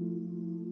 Música